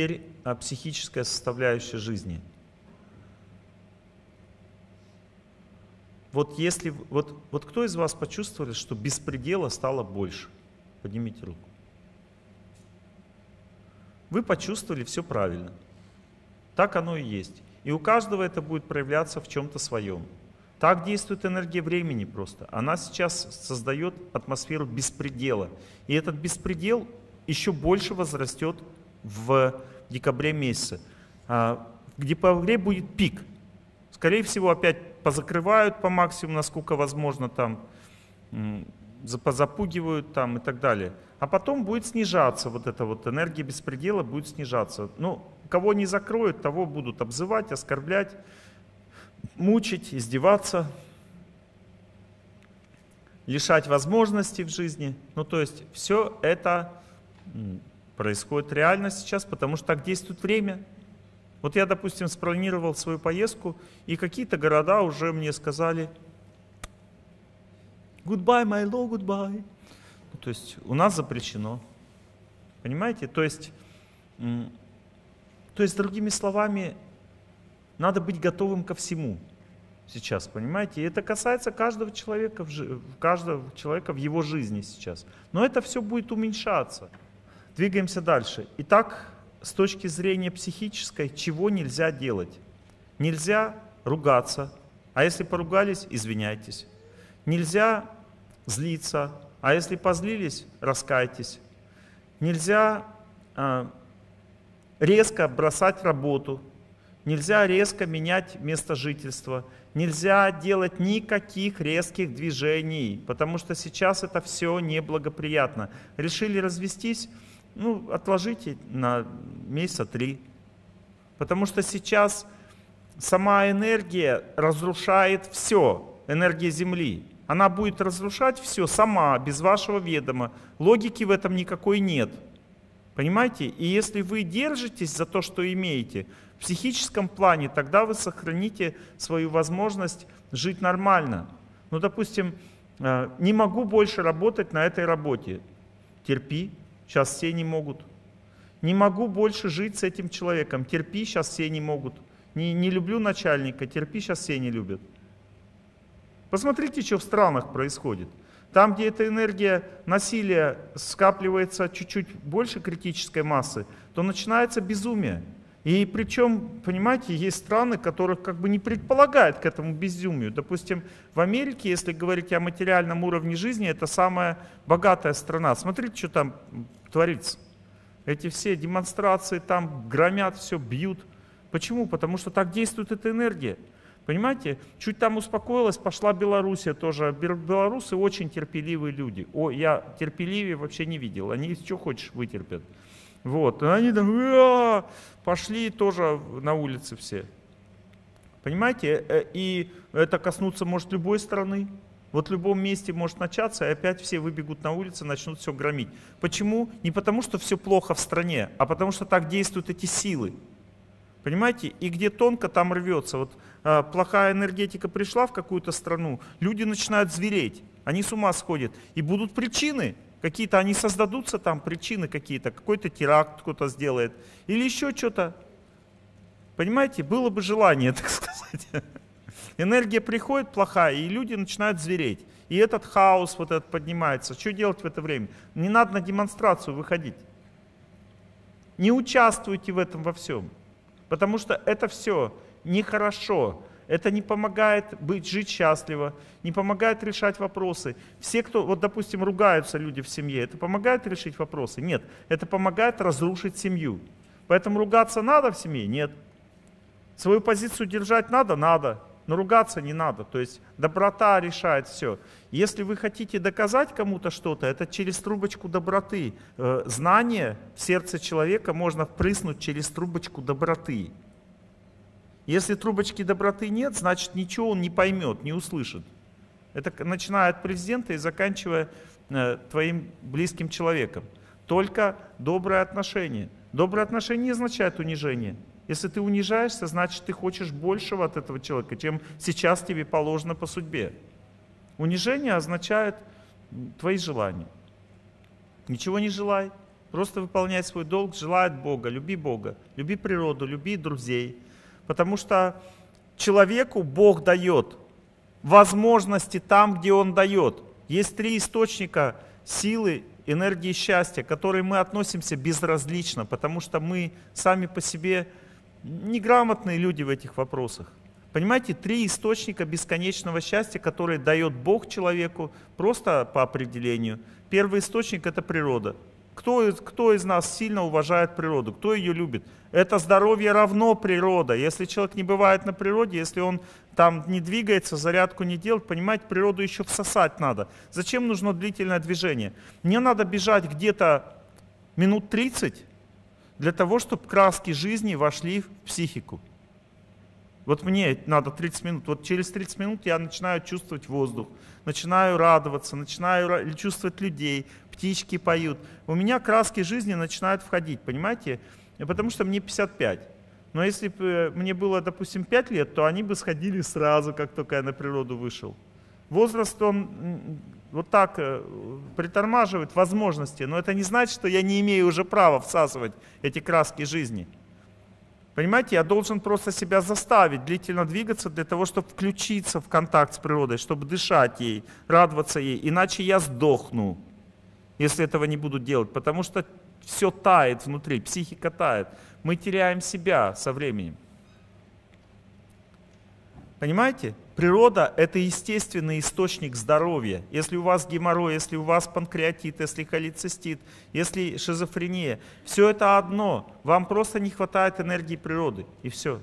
Теперь а, психическая составляющая жизни. Вот если, вот, вот кто из вас почувствовали, что беспредела стало больше? Поднимите руку. Вы почувствовали все правильно. Так оно и есть. И у каждого это будет проявляться в чем-то своем. Так действует энергия времени просто. Она сейчас создает атмосферу беспредела. И этот беспредел еще больше возрастет в декабре месяце. А, в декабре будет пик. Скорее всего, опять позакрывают по максимуму, насколько возможно, там, позапугивают там и так далее. А потом будет снижаться вот эта вот энергия беспредела, будет снижаться. Ну, кого не закроют, того будут обзывать, оскорблять, мучить, издеваться, лишать возможностей в жизни. Ну, то есть все это происходит реально сейчас, потому что так действует время. Вот я, допустим, спланировал свою поездку, и какие-то города уже мне сказали «Goodbye, my law, goodbye». Ну, то есть у нас запрещено. Понимаете? То есть, то есть, другими словами, надо быть готовым ко всему сейчас, понимаете? И это касается каждого человека, каждого человека в его жизни сейчас. Но это все будет уменьшаться. Двигаемся дальше. Итак, с точки зрения психической, чего нельзя делать? Нельзя ругаться, а если поругались, извиняйтесь. Нельзя злиться, а если позлились, раскайтесь. Нельзя э, резко бросать работу, нельзя резко менять место жительства, нельзя делать никаких резких движений, потому что сейчас это все неблагоприятно. Решили развестись, ну, отложите на месяца три. Потому что сейчас сама энергия разрушает все, энергия Земли. Она будет разрушать все сама, без вашего ведома. Логики в этом никакой нет. Понимаете? И если вы держитесь за то, что имеете, в психическом плане, тогда вы сохраните свою возможность жить нормально. Ну, допустим, э, не могу больше работать на этой работе. Терпи, сейчас все не могут. Не могу больше жить с этим человеком. Терпи, сейчас все не могут. Не, не люблю начальника, терпи, сейчас все не любят. Посмотрите, что в странах происходит. Там, где эта энергия насилия скапливается чуть-чуть больше критической массы, то начинается безумие. И причем, понимаете, есть страны, которых как бы не предполагают к этому безумию. Допустим, в Америке, если говорить о материальном уровне жизни, это самая богатая страна. Смотрите, что там творится. Эти все демонстрации там громят, все бьют. Почему? Потому что так действует эта энергия. Понимаете? Чуть там успокоилась, пошла Белоруссия тоже. Белорусы очень терпеливые люди. О, я терпеливее вообще не видел. Они что хочешь вытерпят. Вот. И они там пошли тоже на улицы все. Понимаете? Э, и это коснуться может любой страны. Вот в любом месте может начаться, и опять все выбегут на улицы, начнут все громить. Почему? Не потому, что все плохо в стране, а потому что так действуют эти силы. Понимаете? И где тонко, там рвется. Вот э, плохая энергетика пришла в какую-то страну, люди начинают звереть, они с ума сходят. И будут причины, какие-то они создадутся там, причины какие-то, какой-то теракт кто-то сделает, или еще что-то. Понимаете, было бы желание, так сказать. Энергия приходит плохая, и люди начинают звереть. И этот хаос вот этот поднимается. Что делать в это время? Не надо на демонстрацию выходить. Не участвуйте в этом во всем. Потому что это все нехорошо. Это не помогает быть, жить счастливо, не помогает решать вопросы. Все, кто, вот допустим, ругаются люди в семье, это помогает решить вопросы? Нет. Это помогает разрушить семью. Поэтому ругаться надо в семье? Нет. Свою позицию держать надо? Надо. Но ругаться не надо. То есть доброта решает все. Если вы хотите доказать кому-то что-то, это через трубочку доброты. Э, знание в сердце человека можно впрыснуть через трубочку доброты. Если трубочки доброты нет, значит ничего он не поймет, не услышит. Это начиная от президента и заканчивая э, твоим близким человеком. Только доброе отношение. Доброе отношение не означает унижение. Если ты унижаешься, значит ты хочешь большего от этого человека, чем сейчас тебе положено по судьбе. Унижение означает твои желания. Ничего не желай, Просто выполняй свой долг, желай от Бога, люби Бога, люби природу, люби друзей. Потому что человеку Бог дает возможности там, где Он дает. Есть три источника силы, энергии счастья, к которой мы относимся безразлично, потому что мы сами по себе неграмотные люди в этих вопросах. Понимаете, три источника бесконечного счастья, которые дает Бог человеку просто по определению. Первый источник – это природа. Кто, кто из нас сильно уважает природу? Кто ее любит? Это здоровье равно природа. Если человек не бывает на природе, если он там не двигается, зарядку не делает, понимаете, природу еще всосать надо. Зачем нужно длительное движение? Мне надо бежать где-то минут 30 для того, чтобы краски жизни вошли в психику. Вот мне надо 30 минут. Вот через 30 минут я начинаю чувствовать воздух, начинаю радоваться, начинаю чувствовать людей, птички поют. У меня краски жизни начинают входить, понимаете? Потому что мне 55. Но если бы э, мне было, допустим, 5 лет, то они бы сходили сразу, как только я на природу вышел. Возраст, он вот так э, притормаживает возможности, но это не значит, что я не имею уже права всасывать эти краски жизни. Понимаете, я должен просто себя заставить длительно двигаться для того, чтобы включиться в контакт с природой, чтобы дышать ей, радоваться ей. Иначе я сдохну, если этого не буду делать, потому что все тает внутри, психика тает. Мы теряем себя со временем. Понимаете? Природа – это естественный источник здоровья. Если у вас геморрой, если у вас панкреатит, если холецистит, если шизофрения, все это одно. Вам просто не хватает энергии природы, и все.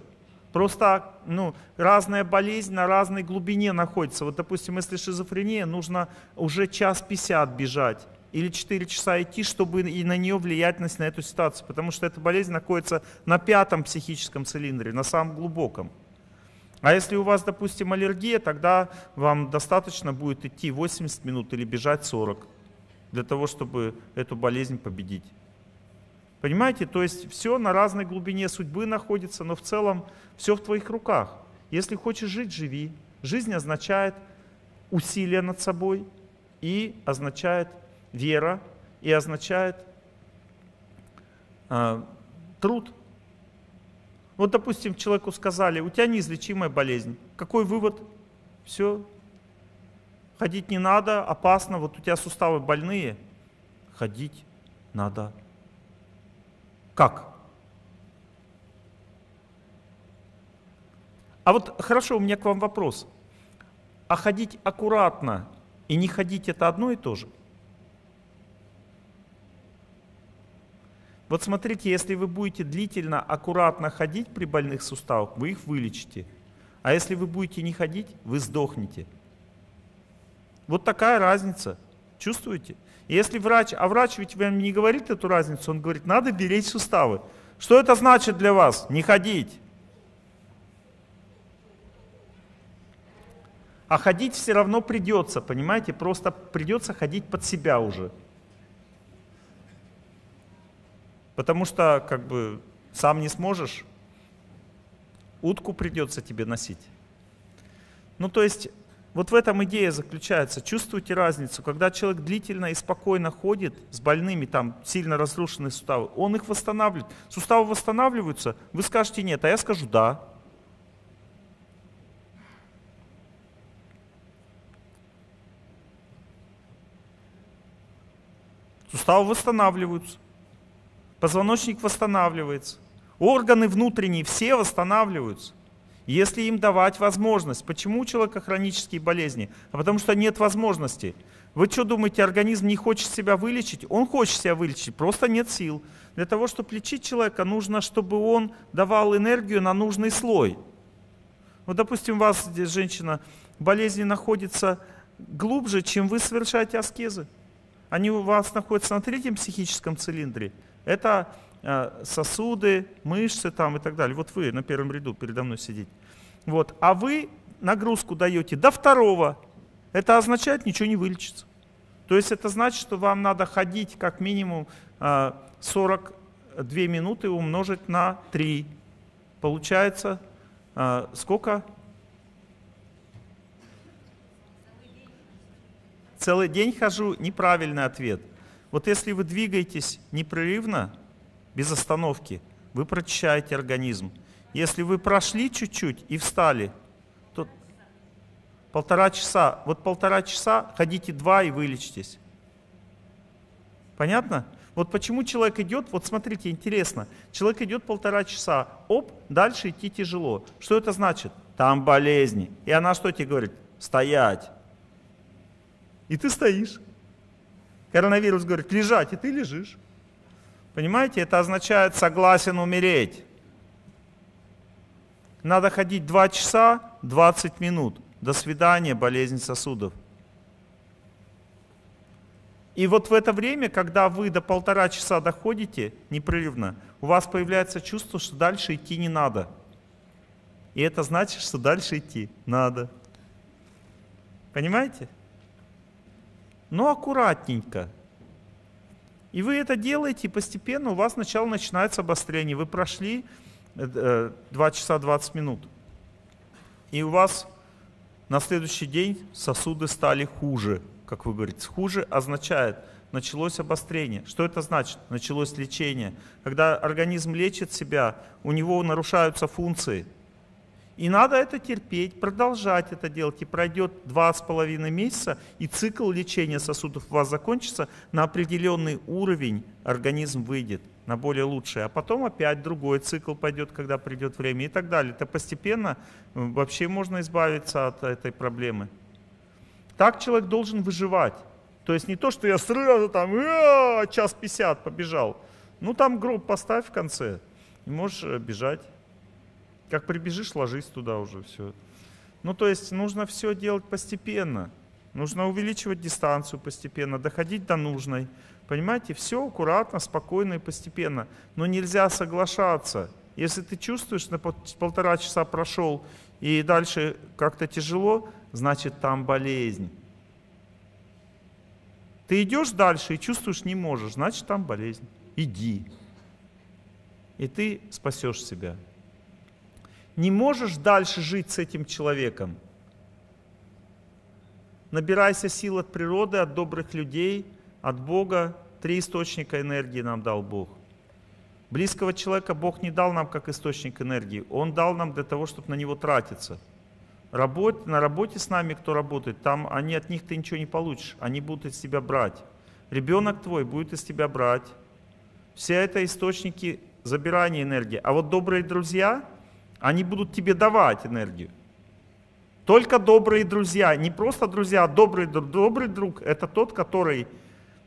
Просто ну, разная болезнь на разной глубине находится. Вот, допустим, если шизофрения, нужно уже час пятьдесят бежать или 4 часа идти, чтобы и на нее влиять на, на эту ситуацию, потому что эта болезнь находится на пятом психическом цилиндре, на самом глубоком. А если у вас, допустим, аллергия, тогда вам достаточно будет идти 80 минут или бежать 40 для того, чтобы эту болезнь победить. Понимаете, то есть все на разной глубине судьбы находится, но в целом все в твоих руках. Если хочешь жить, живи. Жизнь означает усилие над собой и означает вера, и означает э, труд. Вот, допустим, человеку сказали, у тебя неизлечимая болезнь. Какой вывод? Все. Ходить не надо, опасно, вот у тебя суставы больные. Ходить надо. Как? А вот хорошо, у меня к вам вопрос. А ходить аккуратно и не ходить это одно и то же? Вот смотрите, если вы будете длительно, аккуратно ходить при больных суставах, вы их вылечите. А если вы будете не ходить, вы сдохнете. Вот такая разница. Чувствуете? Если врач, а врач ведь вам не говорит эту разницу, он говорит, надо беречь суставы. Что это значит для вас? Не ходить. А ходить все равно придется, понимаете? Просто придется ходить под себя уже. Потому что как бы сам не сможешь, утку придется тебе носить. Ну то есть вот в этом идея заключается. Чувствуете разницу, когда человек длительно и спокойно ходит с больными, там сильно разрушенные суставы, он их восстанавливает. Суставы восстанавливаются, вы скажете нет, а я скажу да. Суставы восстанавливаются позвоночник восстанавливается, органы внутренние все восстанавливаются. Если им давать возможность. Почему у человека хронические болезни? А потому что нет возможности. Вы что думаете, организм не хочет себя вылечить? Он хочет себя вылечить, просто нет сил. Для того, чтобы лечить человека, нужно, чтобы он давал энергию на нужный слой. Вот, допустим, у вас, женщина, болезни находятся глубже, чем вы совершаете аскезы. Они у вас находятся на третьем психическом цилиндре – это э, сосуды, мышцы там и так далее. Вот вы на первом ряду передо мной сидите. Вот. А вы нагрузку даете до второго. Это означает, ничего не вылечится. То есть это значит, что вам надо ходить как минимум 42 э, минуты умножить на 3. Получается э, сколько? Целый день хожу, неправильный ответ. Вот если вы двигаетесь непрерывно, без остановки, вы прочищаете организм. Если вы прошли чуть-чуть и встали, то полтора часа, вот полтора часа ходите два и вылечитесь. Понятно? Вот почему человек идет, вот смотрите, интересно, человек идет полтора часа, оп, дальше идти тяжело. Что это значит? Там болезни. И она что тебе говорит? Стоять. И ты стоишь. Коронавирус говорит, лежать, и ты лежишь. Понимаете, это означает согласен умереть. Надо ходить 2 часа 20 минут. До свидания, болезнь сосудов. И вот в это время, когда вы до полтора часа доходите непрерывно, у вас появляется чувство, что дальше идти не надо. И это значит, что дальше идти надо. Понимаете? Но аккуратненько. И вы это делаете, и постепенно у вас сначала начинается обострение. Вы прошли 2 э, часа 20 минут. И у вас на следующий день сосуды стали хуже как вы говорите. Хуже означает, началось обострение. Что это значит? Началось лечение. Когда организм лечит себя, у него нарушаются функции. И надо это терпеть, продолжать это делать. И пройдет два с половиной месяца, и цикл лечения сосудов у вас закончится, на определенный уровень организм выйдет, на более лучший. А потом опять другой цикл пойдет, когда придет время и так далее. Это постепенно вообще можно избавиться от этой проблемы. Так человек должен выживать. То есть не то, что я сразу там «А, час пятьдесят побежал. Ну там гроб поставь в конце, и можешь э, бежать. Как прибежишь, ложись туда уже все. Ну то есть нужно все делать постепенно. Нужно увеличивать дистанцию постепенно, доходить до нужной. Понимаете, все аккуратно, спокойно и постепенно. Но нельзя соглашаться. Если ты чувствуешь, на полтора часа прошел, и дальше как-то тяжело, значит там болезнь. Ты идешь дальше и чувствуешь не можешь, значит там болезнь. Иди. И ты спасешь себя. Не можешь дальше жить с этим человеком. Набирайся сил от природы, от добрых людей, от Бога. Три источника энергии нам дал Бог. Близкого человека Бог не дал нам как источник энергии. Он дал нам для того, чтобы на него тратиться. Работ, на работе с нами, кто работает, там они от них ты ничего не получишь. Они будут из тебя брать. Ребенок твой будет из тебя брать. Все это источники забирания энергии. А вот добрые друзья, они будут тебе давать энергию. Только добрые друзья, не просто друзья, а добрый, добрый друг – это тот, который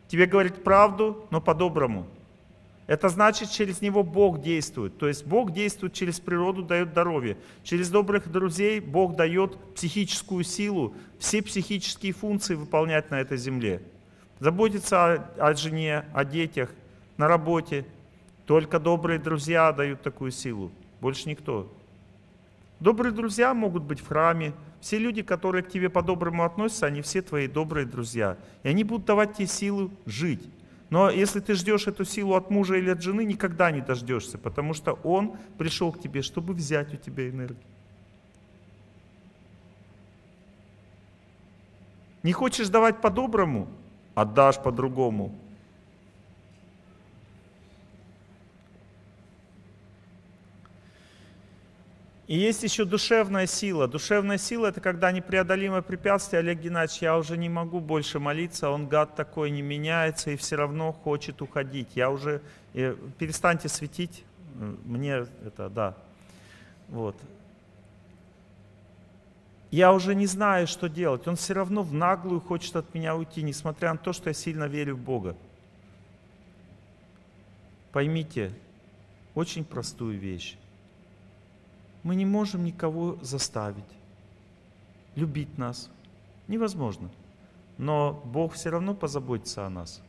тебе говорит правду, но по-доброму. Это значит, через него Бог действует. То есть Бог действует через природу, дает здоровье. Через добрых друзей Бог дает психическую силу, все психические функции выполнять на этой земле. Заботиться о, о жене, о детях, на работе. Только добрые друзья дают такую силу, больше никто. Добрые друзья могут быть в храме. Все люди, которые к тебе по-доброму относятся, они все твои добрые друзья. И они будут давать тебе силу жить. Но если ты ждешь эту силу от мужа или от жены, никогда не дождешься, потому что он пришел к тебе, чтобы взять у тебя энергию. Не хочешь давать по-доброму, отдашь по-другому. И есть еще душевная сила. Душевная сила – это когда непреодолимое препятствие. Олег Геннадьевич, я уже не могу больше молиться, он гад такой, не меняется и все равно хочет уходить. Я уже… Э, перестаньте светить, мне это, да. Вот. Я уже не знаю, что делать. Он все равно в наглую хочет от меня уйти, несмотря на то, что я сильно верю в Бога. Поймите очень простую вещь мы не можем никого заставить любить нас. Невозможно. Но Бог все равно позаботится о нас.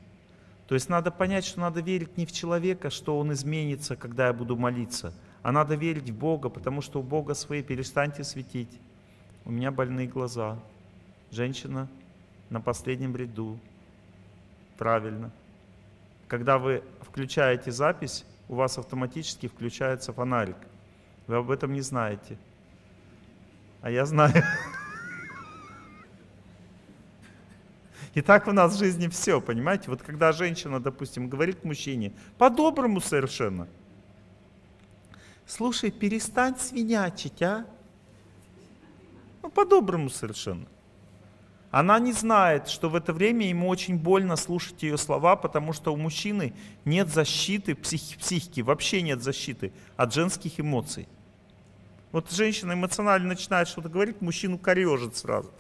То есть надо понять, что надо верить не в человека, что он изменится, когда я буду молиться, а надо верить в Бога, потому что у Бога свои, перестаньте светить. У меня больные глаза. Женщина на последнем ряду. Правильно. Когда вы включаете запись, у вас автоматически включается фонарик – вы об этом не знаете. А я знаю. И так у нас в жизни все, понимаете? Вот когда женщина, допустим, говорит мужчине, по-доброму совершенно, слушай, перестань свинячить, а? Ну, по-доброму совершенно. Она не знает, что в это время ему очень больно слушать ее слова, потому что у мужчины нет защиты психи, психики, вообще нет защиты от женских эмоций. Вот женщина эмоционально начинает что-то говорить, мужчину корежит сразу.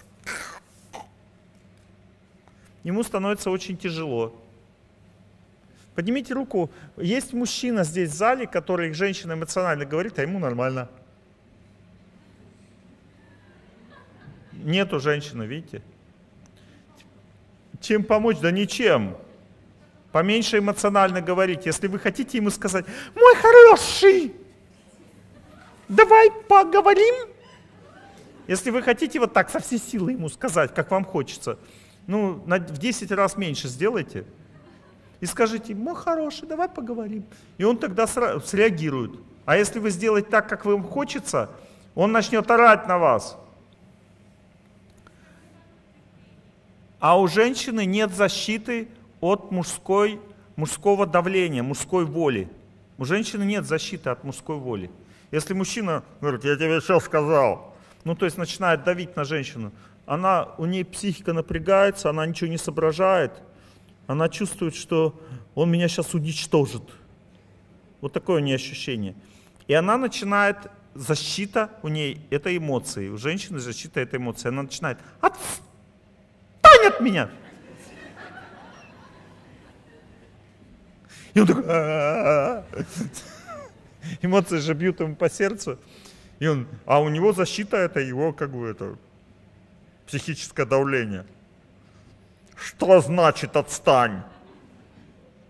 Ему становится очень тяжело. Поднимите руку. Есть мужчина здесь в зале, который женщина эмоционально говорит, а ему нормально. Нету женщины, видите? Чем помочь? Да ничем. Поменьше эмоционально говорить. Если вы хотите ему сказать, мой хороший, давай поговорим. Если вы хотите вот так со всей силы ему сказать, как вам хочется, ну, в 10 раз меньше сделайте. И скажите, мой хороший, давай поговорим. И он тогда среагирует. А если вы сделаете так, как вам хочется, он начнет орать на вас. А у женщины нет защиты от мужской, мужского давления, мужской воли. У женщины нет защиты от мужской воли. Если мужчина говорит, я тебе все сказал, ну то есть начинает давить на женщину, она, у нее психика напрягается, она ничего не соображает, она чувствует, что он меня сейчас уничтожит. Вот такое у нее ощущение. И она начинает, защита у ней, это эмоции. У женщины защита это эмоции. Она начинает, отстань от меня. И он такой, эмоции же бьют ему по сердцу. И он, а у него защита это его как бы это психическое давление. Что значит отстань?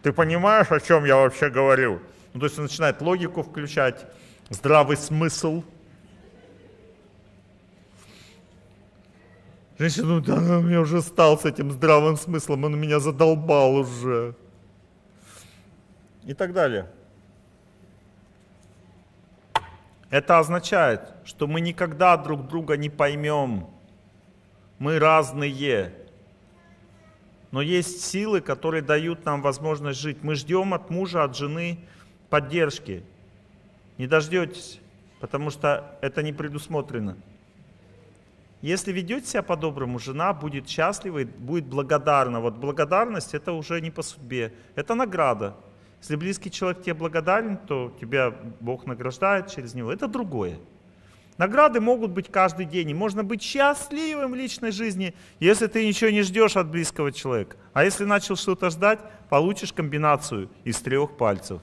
Ты понимаешь, о чем я вообще говорю? Ну, то есть он начинает логику включать, здравый смысл. Женщина, ну да, он меня уже стал с этим здравым смыслом, он меня задолбал уже. И так далее. Это означает, что мы никогда друг друга не поймем. Мы разные. Но есть силы, которые дают нам возможность жить. Мы ждем от мужа, от жены поддержки. Не дождетесь, потому что это не предусмотрено. Если ведете себя по-доброму, жена будет счастлива и будет благодарна. Вот благодарность это уже не по судьбе, это награда. Если близкий человек тебе благодарен, то тебя Бог награждает через него. Это другое. Награды могут быть каждый день. И можно быть счастливым в личной жизни, если ты ничего не ждешь от близкого человека. А если начал что-то ждать, получишь комбинацию из трех пальцев.